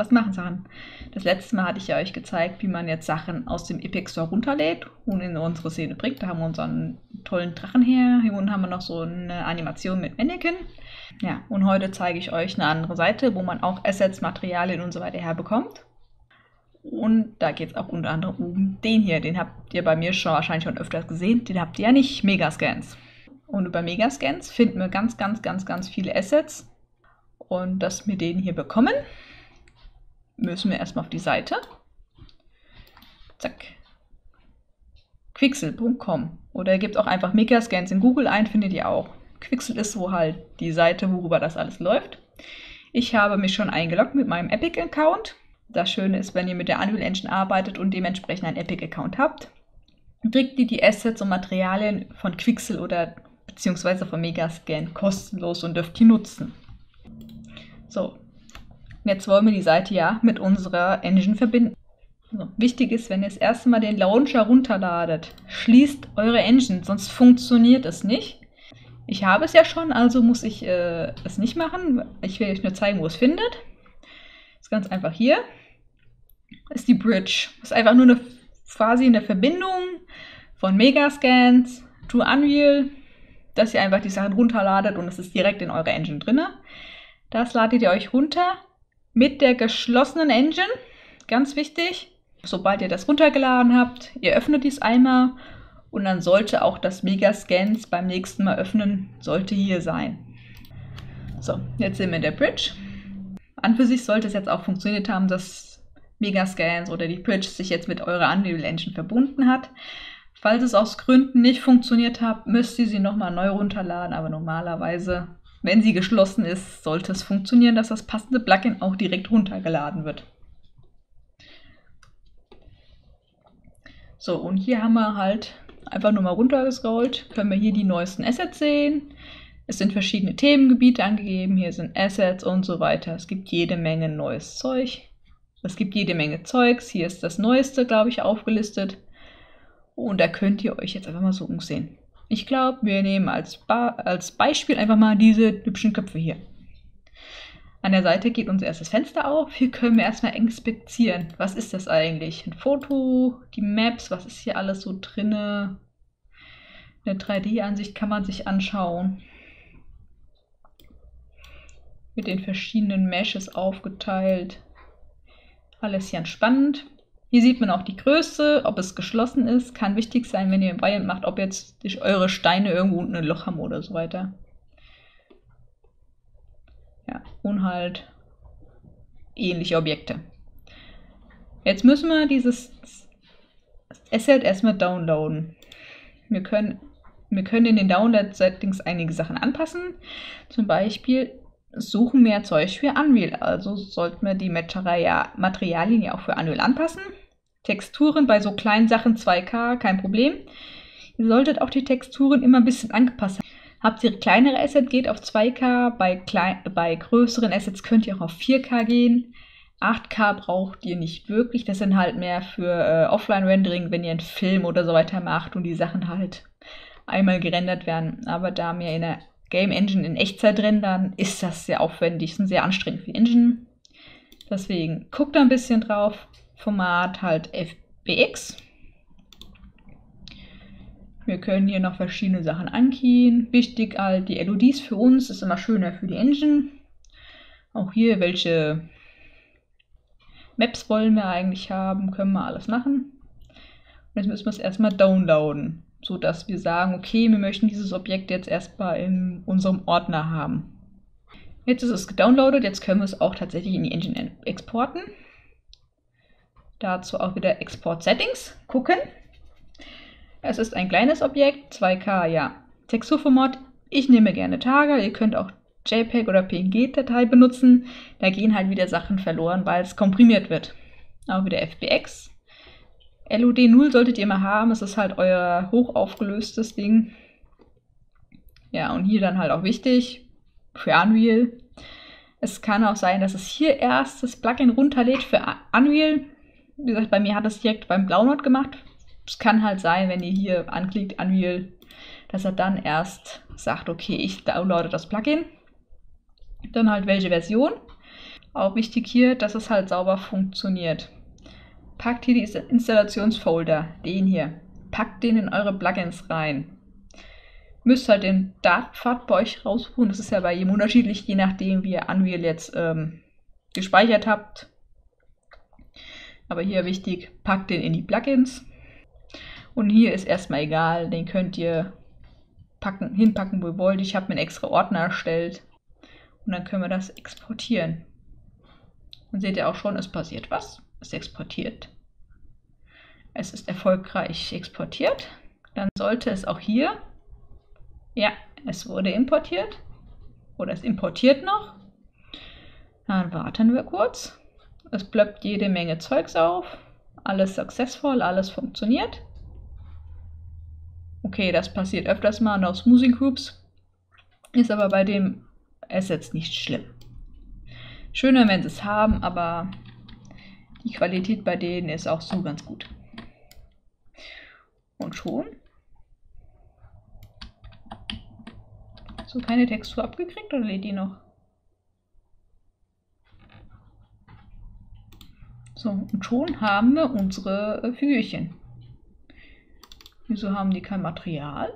was machen Sachen. Das letzte Mal hatte ich ja euch gezeigt, wie man jetzt Sachen aus dem Epic Store runterlädt und in unsere Szene bringt. Da haben wir unseren tollen Drachen her. Hier unten haben wir noch so eine Animation mit Mannequin. Ja, und heute zeige ich euch eine andere Seite, wo man auch Assets, Materialien und so weiter herbekommt. Und da geht es auch unter anderem um den hier. Den habt ihr bei mir schon wahrscheinlich schon öfters gesehen. Den habt ihr ja nicht. Megascans. Und über Megascans finden wir ganz, ganz, ganz, ganz viele Assets. Und dass wir den hier bekommen, müssen wir erstmal auf die Seite. Zack. Quixel.com. Oder ihr gebt auch einfach Megascans in Google ein, findet ihr auch. Quixel ist so halt die Seite, worüber das alles läuft. Ich habe mich schon eingeloggt mit meinem Epic-Account. Das Schöne ist, wenn ihr mit der Unreal Engine arbeitet und dementsprechend einen Epic-Account habt, kriegt ihr die Assets und Materialien von Quixel oder beziehungsweise von Megascan kostenlos und dürft die nutzen. So, jetzt wollen wir die Seite ja mit unserer Engine verbinden. So, wichtig ist, wenn ihr das erste Mal den Launcher runterladet, schließt eure Engine, sonst funktioniert es nicht. Ich habe es ja schon, also muss ich äh, es nicht machen. Ich will euch nur zeigen, wo es findet. Ist ganz einfach hier. Ist die Bridge. Ist einfach nur eine, quasi eine Verbindung von Megascans to Unreal, dass ihr einfach die Sachen runterladet und es ist direkt in eurer Engine drin. Das ladet ihr euch runter mit der geschlossenen Engine. Ganz wichtig. Sobald ihr das runtergeladen habt, ihr öffnet dies einmal und dann sollte auch das Megascans beim nächsten Mal öffnen, sollte hier sein. So, jetzt sind wir in der Bridge. An für sich sollte es jetzt auch funktioniert haben, dass Megascans oder die Bridge sich jetzt mit eurer Unreal Engine verbunden hat. Falls es aus Gründen nicht funktioniert hat, müsst ihr sie nochmal neu runterladen, aber normalerweise, wenn sie geschlossen ist, sollte es funktionieren, dass das passende Plugin auch direkt runtergeladen wird. So, und hier haben wir halt einfach nur mal runtergescrollt, können wir hier die neuesten Assets sehen. Es sind verschiedene Themengebiete angegeben, hier sind Assets und so weiter. Es gibt jede Menge neues Zeug. Es gibt jede Menge Zeugs. Hier ist das Neueste, glaube ich, aufgelistet. Und da könnt ihr euch jetzt einfach mal so umsehen. Ich glaube, wir nehmen als, ba als Beispiel einfach mal diese hübschen Köpfe hier. An der Seite geht unser erstes Fenster auf. Hier können wir erstmal inspizieren. Was ist das eigentlich? Ein Foto, die Maps, was ist hier alles so drinne? Eine 3D-Ansicht kann man sich anschauen. Mit den verschiedenen Meshes aufgeteilt. Alles hier spannend. Hier sieht man auch die Größe, ob es geschlossen ist. Kann wichtig sein, wenn ihr im Variant macht, ob jetzt eure Steine irgendwo unten ein Loch haben oder so weiter. Ja, und halt ähnliche Objekte. Jetzt müssen wir dieses Asset erstmal downloaden. Wir können, wir können in den Download-Settings einige Sachen anpassen. Zum Beispiel suchen wir Zeug für Unreal. Also sollten wir die Materialien ja auch für Unreal anpassen. Texturen bei so kleinen Sachen 2K, kein Problem. Ihr solltet auch die Texturen immer ein bisschen angepasst haben. Habt ihr kleinere Assets, geht auf 2K. Bei, klein, bei größeren Assets könnt ihr auch auf 4K gehen. 8K braucht ihr nicht wirklich. Das sind halt mehr für äh, Offline-Rendering, wenn ihr einen Film oder so weiter macht und die Sachen halt einmal gerendert werden. Aber da wir in der Game Engine in Echtzeit rendern, ist das sehr aufwendig und sehr anstrengend für die Engine. Deswegen guckt da ein bisschen drauf. Format halt FBX. Wir können hier noch verschiedene Sachen ankeyhen. Wichtig halt die LODs für uns, ist immer schöner für die Engine. Auch hier, welche Maps wollen wir eigentlich haben, können wir alles machen. Und jetzt müssen wir es erstmal downloaden, sodass wir sagen, okay, wir möchten dieses Objekt jetzt erstmal in unserem Ordner haben. Jetzt ist es gedownloadet, jetzt können wir es auch tatsächlich in die Engine exporten. Dazu auch wieder Export Settings gucken. Es ist ein kleines Objekt, 2K, ja. Texturformat, ich nehme gerne Tage. Ihr könnt auch JPEG oder PNG-Datei benutzen. Da gehen halt wieder Sachen verloren, weil es komprimiert wird. Auch wieder FBX. LOD 0 solltet ihr mal haben. Es ist halt euer hochaufgelöstes Ding. Ja, und hier dann halt auch wichtig für Unreal. Es kann auch sein, dass es hier erst das Plugin runterlädt für Unreal. Wie gesagt, bei mir hat es direkt beim Blaunot gemacht. Es kann halt sein, wenn ihr hier anklickt, Unreal, dass er dann erst sagt, okay, ich downloade das Plugin. Dann halt welche Version. Auch wichtig hier, dass es halt sauber funktioniert. Packt hier die Installationsfolder, den hier. Packt den in eure Plugins rein. Müsst halt den Datenpfad bei euch raussuchen. Das ist ja bei jedem unterschiedlich, je nachdem, wie ihr Unreal jetzt ähm, gespeichert habt. Aber hier wichtig, packt den in die Plugins. Und hier ist erstmal egal, den könnt ihr packen, hinpacken, wo ihr wollt. Ich habe mir einen extra Ordner erstellt. Und dann können wir das exportieren. Und seht ihr auch schon, es passiert was. Es exportiert. Es ist erfolgreich exportiert. Dann sollte es auch hier, ja, es wurde importiert. Oder es importiert noch. Dann warten wir kurz. Es plöppt jede Menge Zeugs auf. Alles successful, alles funktioniert. Okay, das passiert öfters mal noch Smoothing Groups. Ist aber bei dem Assets nicht schlimm. Schöner, wenn sie es haben, aber die Qualität bei denen ist auch so ganz gut. Und schon. So, keine Textur abgekriegt oder lädt die noch? So, und schon haben wir unsere äh, Figürchen. Wieso haben die kein Material?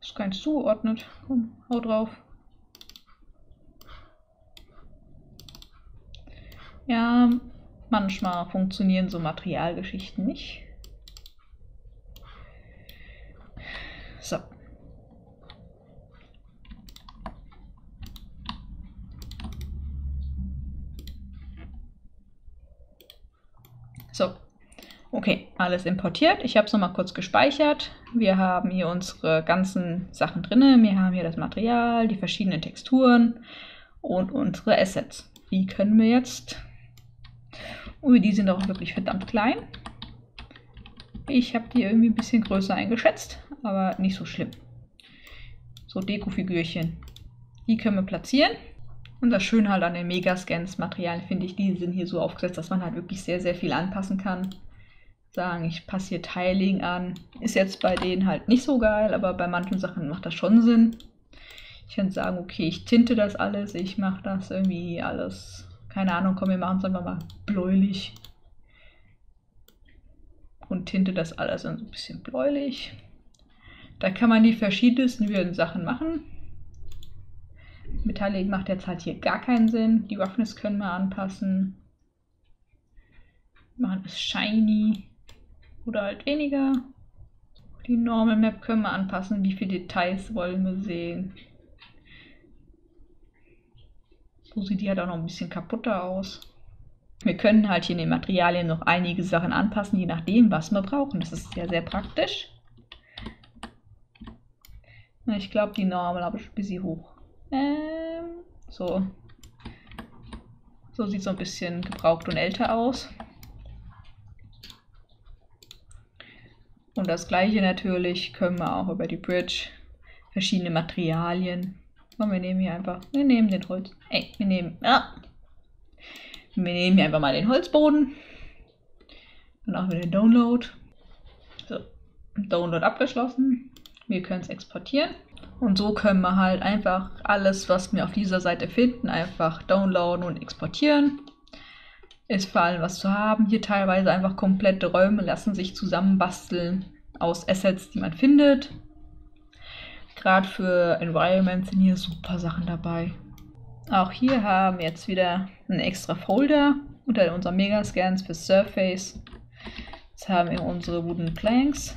Ist keins zugeordnet. Komm, hau drauf. Ja, manchmal funktionieren so Materialgeschichten nicht. So. So, okay, alles importiert. Ich habe es nochmal kurz gespeichert. Wir haben hier unsere ganzen Sachen drin. Wir haben hier das Material, die verschiedenen Texturen und unsere Assets. Die können wir jetzt Ui, die sind auch wirklich verdammt klein. Ich habe die irgendwie ein bisschen größer eingeschätzt, aber nicht so schlimm. So Deko-Figürchen. Die können wir platzieren. Und das Schöne halt an den Megascans-Materialien finde ich, die sind hier so aufgesetzt, dass man halt wirklich sehr, sehr viel anpassen kann. Sagen, ich passe hier Tiling an. Ist jetzt bei denen halt nicht so geil, aber bei manchen Sachen macht das schon Sinn. Ich kann sagen, okay, ich tinte das alles, ich mache das irgendwie alles keine Ahnung, komm, wir machen es einfach mal bläulich. Und tinte das alles ein bisschen bläulich. Da kann man die verschiedensten Sachen machen. Metallic macht jetzt halt hier gar keinen Sinn. Die Roughness können wir anpassen. Machen es shiny oder halt weniger. Die Normal Map können wir anpassen. Wie viele Details wollen wir sehen? So sieht die halt auch noch ein bisschen kaputter aus. Wir können halt hier in den Materialien noch einige Sachen anpassen, je nachdem, was wir brauchen. Das ist sehr, sehr praktisch. Ich glaube, die Normal habe ich ein bisschen hoch. Ähm, so. So sieht so ein bisschen gebraucht und älter aus. Und das gleiche natürlich können wir auch über die Bridge verschiedene Materialien und wir nehmen hier einfach, wir nehmen den Holz, ey, wir nehmen, ja, wir nehmen hier einfach mal den Holzboden. Dann auch wieder den Download. So, Download abgeschlossen. Wir können es exportieren. Und so können wir halt einfach alles, was wir auf dieser Seite finden, einfach downloaden und exportieren. Ist vor allem was zu haben. Hier teilweise einfach komplette Räume lassen sich zusammenbasteln aus Assets, die man findet. Gerade für Environment sind hier super Sachen dabei. Auch hier haben wir jetzt wieder einen extra Folder unter unseren Megascans für Surface. Jetzt haben wir unsere Wooden Planks.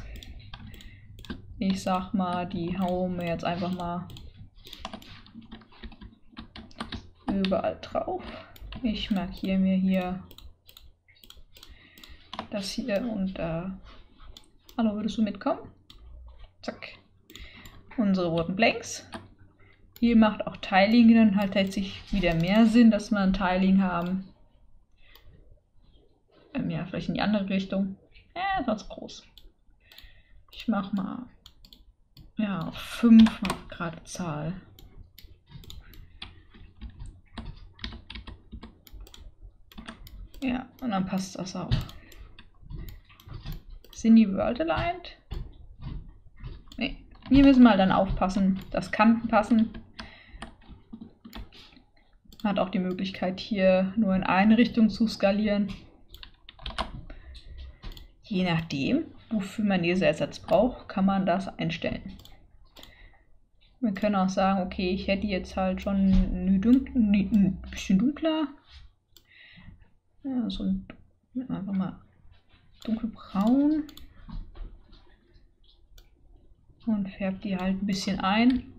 Ich sag mal, die hauen wir jetzt einfach mal überall drauf. Ich markiere mir hier das hier und. Äh, hallo, würdest du mitkommen? Zack unsere roten Blanks. Hier macht auch Tiling dann halt tatsächlich wieder mehr Sinn, dass wir ein Tiling haben. Ähm, ja, vielleicht in die andere Richtung. Ja, sonst groß. Ich mach mal ja, auf 5 gerade Zahl. Ja, und dann passt das auch. Sind die World aligned? Hier müssen wir dann aufpassen, dass Kanten passen. Man hat auch die Möglichkeit, hier nur in eine Richtung zu skalieren. Je nachdem, wofür man Ersatz braucht, kann man das einstellen. Wir können auch sagen, okay, ich hätte jetzt halt schon ein bisschen dunkler. Ja, so ein, einfach mal dunkelbraun. Und färbt die halt ein bisschen ein.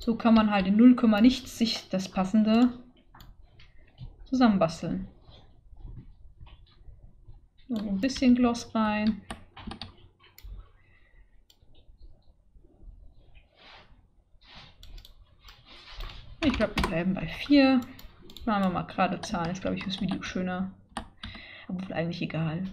So kann man halt in 0, nichts sich das passende zusammenbasteln. So ein bisschen Gloss rein. Ich glaube, wir bleiben bei 4. Machen wir mal gerade Zahlen. Ist, glaube ich, fürs Video schöner. Obwohl eigentlich egal.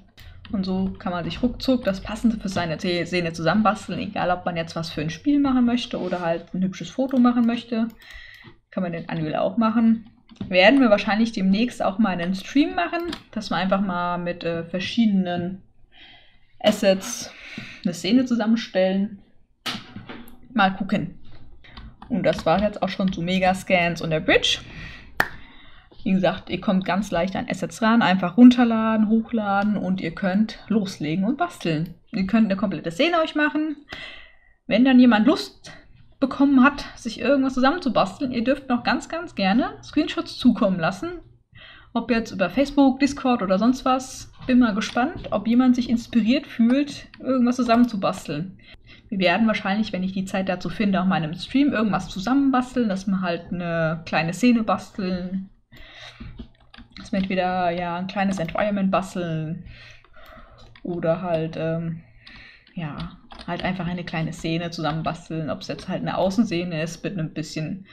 Und so kann man sich ruckzuck das Passende für seine Szene zusammenbasteln. Egal, ob man jetzt was für ein Spiel machen möchte oder halt ein hübsches Foto machen möchte. Kann man den Unreal auch machen. Werden wir wahrscheinlich demnächst auch mal einen Stream machen, dass wir einfach mal mit äh, verschiedenen Assets eine Szene zusammenstellen. Mal gucken. Und das war jetzt auch schon zu Megascans und der Bridge. Wie gesagt, ihr kommt ganz leicht an Assets ran, einfach runterladen, hochladen und ihr könnt loslegen und basteln. Ihr könnt eine komplette Szene euch machen. Wenn dann jemand Lust bekommen hat, sich irgendwas zusammenzubasteln, ihr dürft noch ganz, ganz gerne Screenshots zukommen lassen. Ob jetzt über Facebook, Discord oder sonst was. Bin mal gespannt, ob jemand sich inspiriert fühlt, irgendwas zusammenzubasteln. Wir werden wahrscheinlich, wenn ich die Zeit dazu finde, auch mal in einem Stream irgendwas zusammenbasteln, dass wir halt eine kleine Szene basteln. Dass wir entweder ja ein kleines Environment basteln oder halt, ähm, ja, halt einfach eine kleine Szene zusammenbasteln. Ob es jetzt halt eine Außenszene ist mit einem bisschen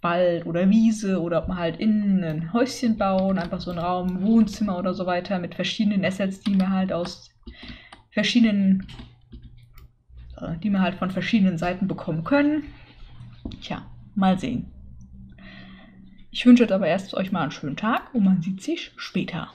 Wald oder Wiese oder ob man halt innen ein Häuschen bauen, einfach so ein Raum, Wohnzimmer oder so weiter mit verschiedenen Assets, die wir halt aus verschiedenen äh, die wir halt von verschiedenen Seiten bekommen können. Tja, mal sehen. Ich wünsche jetzt aber erst euch mal einen schönen Tag und man sieht sich später.